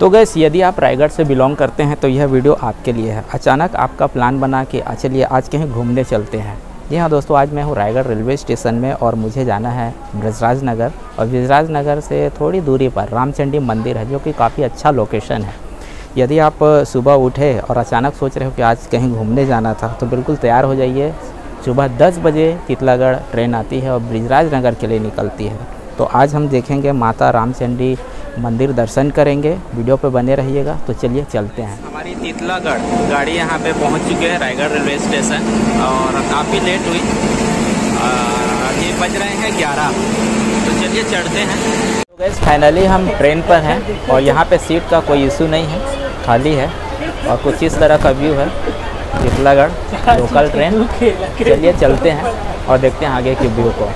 तो गैस यदि आप रायगढ़ से बिलोंग करते हैं तो यह वीडियो आपके लिए है। अचानक आपका प्लान बना कि चलिए, आज कहीं घूमने चलते हैं। जी हाँ दोस्तों, आज मैं हूँ रायगढ़ रेलवे स्टेशन में और मुझे जाना है ब्रजराज नगर और ब्रजराज नगर से थोड़ी दूरी पर रामचंडी मंदिर है, जो कि काफ़ी अच्छा लोकेशन है। यदि आप सुबह उठे और अचानक सोच रहे हो कि आज कहीं घूमने जाना था तो बिल्कुल तैयार हो जाइए। सुबह 10 बजे तितलागढ़ ट्रेन आती है और ब्रिजराज नगर के लिए निकलती है। तो आज हम देखेंगे माता रामचंडी मंदिर दर्शन करेंगे। वीडियो पे बने रहिएगा। तो चलिए चलते हैं। हमारी तीतलागढ़ गाड़ी यहाँ पे पहुँच चुके हैं रायगढ़ रेलवे स्टेशन। और काफ़ी लेट हुई। अभी बज रहे हैं ग्यारह। तो चलिए चढ़ते हैं। तो गैस फाइनली हम ट्रेन पर हैं और यहाँ पे सीट का कोई इशू नहीं है। खाली है। और कुछ इस तरह का व्यू है। तितलागढ़ लोकल ट्रेन चलिए चलते हैं और देखते हैं आगे के व्यू को।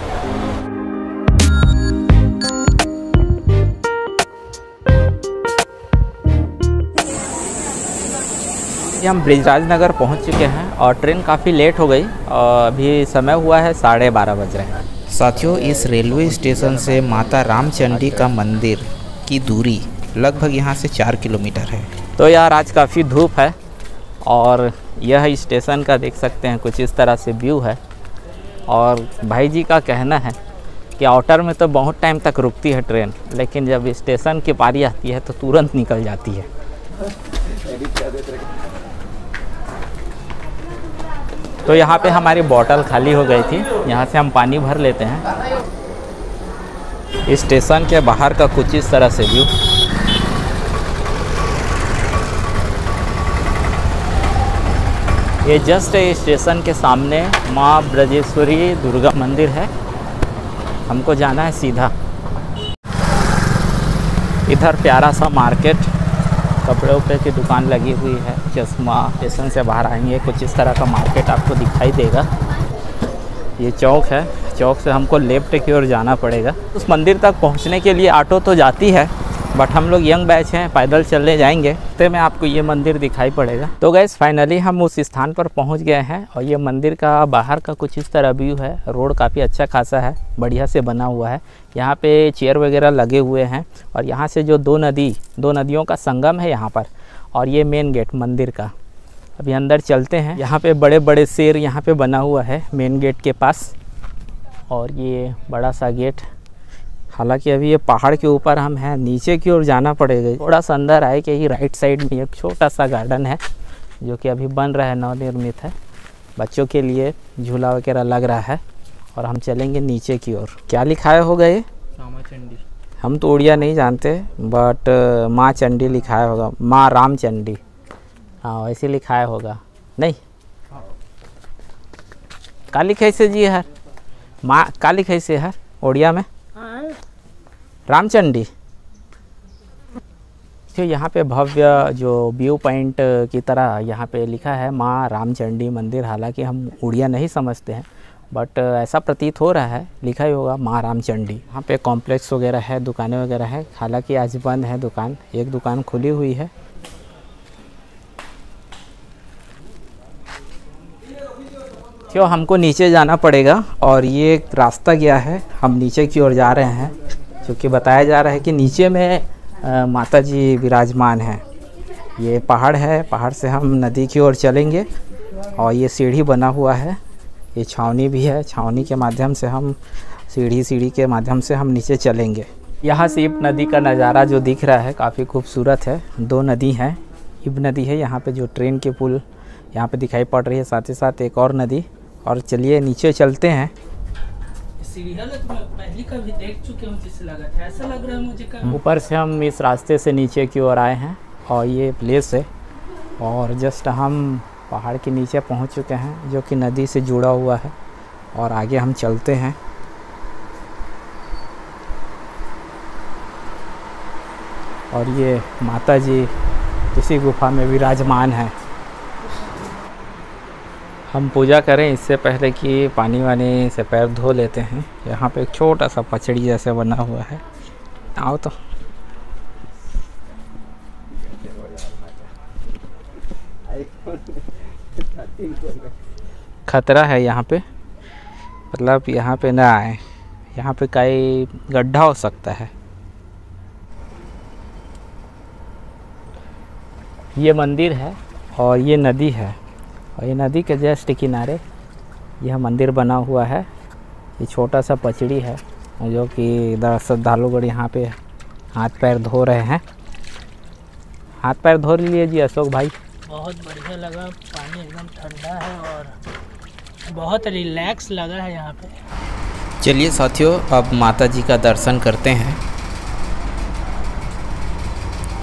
ये हम ब्रिजराज नगर पहुँच चुके हैं और ट्रेन काफ़ी लेट हो गई और अभी समय हुआ है साढ़े बारह बज रहे हैं। साथियों इस रेलवे स्टेशन से माता रामचंडी का मंदिर की दूरी लगभग यहाँ से चार किलोमीटर है। तो यार आज काफ़ी धूप है और यह स्टेशन का देख सकते हैं कुछ इस तरह से व्यू है। और भाई जी का कहना है कि आउटर में तो बहुत टाइम तक रुकती है ट्रेन लेकिन जब स्टेशन की पारी आती है तो तुरंत निकल जाती है। तो यहाँ पे हमारी बोतल खाली हो गई थी। यहाँ से हम पानी भर लेते हैं। स्टेशन के बाहर का कुछ इस तरह से व्यू। ये जस्ट स्टेशन के सामने माँ ब्रजेश्वरी दुर्गा मंदिर है। हमको जाना है सीधा। इधर प्यारा सा मार्केट। कपड़े पे की दुकान लगी हुई है, चश्मा स्टेशन से बाहर आएँगे कुछ इस तरह का मार्केट आपको दिखाई देगा। ये चौक है, चौक से हमको लेफ़्ट की ओर जाना पड़ेगा। उस मंदिर तक पहुँचने के लिए ऑटो तो जाती है बट हम लोग यंग बैच हैं, पैदल चलने जाएँगे तो में आपको ये मंदिर दिखाई पड़ेगा। तो गैस फाइनली हम उस स्थान पर पहुँच गए हैं और ये मंदिर का बाहर का कुछ इस तरह व्यू है। रोड काफ़ी अच्छा खासा है, बढ़िया से बना हुआ है। यहाँ पे चेयर वगैरह लगे हुए हैं और यहाँ से जो दो नदी, दो नदियों का संगम है यहाँ पर और ये मेन गेट मंदिर का। अभी अंदर चलते हैं। यहाँ पे बड़े बड़े शेर यहाँ पे बना हुआ है मेन गेट के पास और ये बड़ा सा गेट हालाँकि अभी ये पहाड़ के ऊपर हम हैं नीचे की ओर जाना पड़ेगा। थोड़ा सा अंदर आए कि ही राइट साइड में एक छोटा सा गार्डन है जो कि अभी बन रहा है नवनिर्मित है। बच्चों के लिए झूला वगैरह लग रहा है और हम चलेंगे नीचे की ओर। क्या लिखाया होगा ये? रामाचंडी। हम तो उड़िया नहीं जानते बट माँ चंडी लिखाया होगा। माँ रामचंडी। हाँ वैसे लिखाया होगा। नहीं? काली लिखे से जी हर माँ काली लिखे से हर उड़िया में? रामचंडी। तो यहाँ पे भव्य जो व्यू पॉइंट की तरह यहाँ पे लिखा है, माँ रामचंडी मंदिर। हालाँकि हम उड़िया नहीं समझते हैं बट ऐसा प्रतीत हो रहा है, लिखा ही होगा, माँ रामचंडी। यहाँ पे कॉम्प्लेक्स वगैरह है, दुकानें वगैरह है। हालाँकि आज बंद है दुकान, एक दुकान खुली हुई है। क्यों, हमको नीचे जाना पड़ेगा, और ये रास्ता गया है, हम नीचे की ओर जा रहे हैं। क्योंकि बताया जा रहा है कि नीचे में अ, माता जी विराजमान हैं। ये पहाड़ है पहाड़ से हम नदी की ओर चलेंगे और ये सीढ़ी बना हुआ है। ये छावनी भी है छावनी के माध्यम से हम सीढ़ी सीढ़ी के माध्यम से हम नीचे चलेंगे। यहाँ से इब नदी का नज़ारा जो दिख रहा है काफ़ी खूबसूरत है। दो नदी हैं इब नदी है यहाँ पे जो ट्रेन के पुल यहाँ पे दिखाई पड़ रही है साथ ही साथ एक और नदी। और चलिए नीचे चलते हैं। तो ऊपर से हम इस रास्ते से नीचे की ओर आए हैं, और ये प्लेस है। और जस्ट हम पहाड़ के नीचे पहुँच चुके हैं, जो कि नदी से जुड़ा हुआ है, और आगे हम चलते हैं। और ये माता जी इसी गुफा में विराजमान है। हम पूजा करें इससे पहले कि पानी वानी से पैर धो लेते हैं। यहाँ पे एक छोटा सा पचड़ी जैसे बना हुआ है। आओ तो। खतरा है यहाँ पे। मतलब यहाँ पे ना आए। यहाँ पे कई गड्ढा हो सकता है। ये मंदिर है और ये नदी है। और ये नदी के जस्ट किनारे यह मंदिर बना हुआ है। ये छोटा सा पचड़ी है जो कि इधर श्रद्धालुगढ़ यहाँ पे हाथ पैर धो रहे हैं। हाथ पैर धो लिए जी अशोक भाई। बहुत बढ़िया लगा। पानी एकदम ठंडा है और बहुत रिलैक्स लगा है यहाँ पे। चलिए साथियों अब माता जी का दर्शन करते हैं।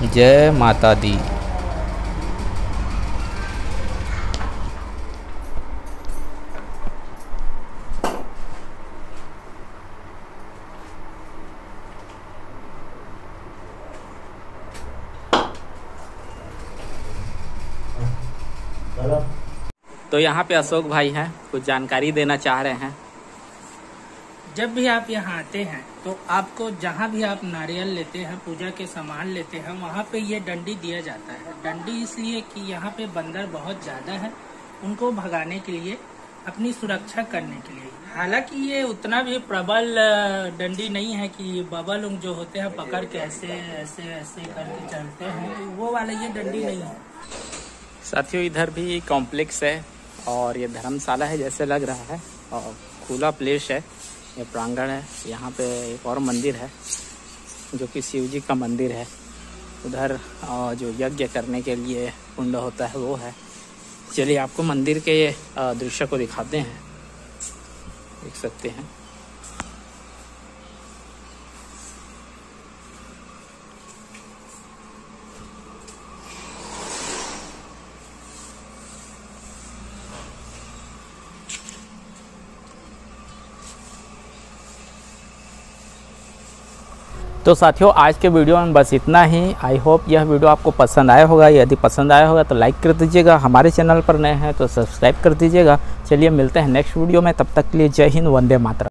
जय माता दी तो यहाँ पे अशोक भाई हैं, कुछ जानकारी देना चाह रहे हैं। जब भी आप यहाँ आते हैं तो आपको जहाँ भी आप नारियल लेते हैं, पूजा के सामान लेते हैं, वहाँ पे ये डंडी दिया जाता है। डंडी इसलिए कि यहाँ पे बंदर बहुत ज़्यादा है, उनको भगाने के लिए, अपनी सुरक्षा करने के लिए। हालाँकि ये उतना भी प्रबल डंडी नहीं है कि बाबा लोग जो होते हैं, पकड़ के ऐसे ऐसे ऐसे करके चलते हैं, वो वाला ये डंडी नहीं है। साथियों, इधर भी कॉम्प्लेक्स है और ये धर्मशाला है जैसे लग रहा है और खुला प्लेस है। ये प्रांगण है, यहाँ पे एक और मंदिर है जो कि शिव जी का मंदिर है। उधर जो यज्ञ करने के लिए कुंड होता है, वो है। चलिए आपको मंदिर के दृश्य को दिखाते हैं। देख सकते हैं। तो साथियों, आज के वीडियो में बस इतना ही। आई होप यह वीडियो आपको पसंद आया होगा। यदि पसंद आया होगा तो लाइक कर दीजिएगा। हमारे चैनल पर नए हैं तो सब्सक्राइब कर दीजिएगा। चलिए मिलते हैं नेक्स्ट वीडियो में। तब तक के लिए जय हिंद, वंदे मातरम।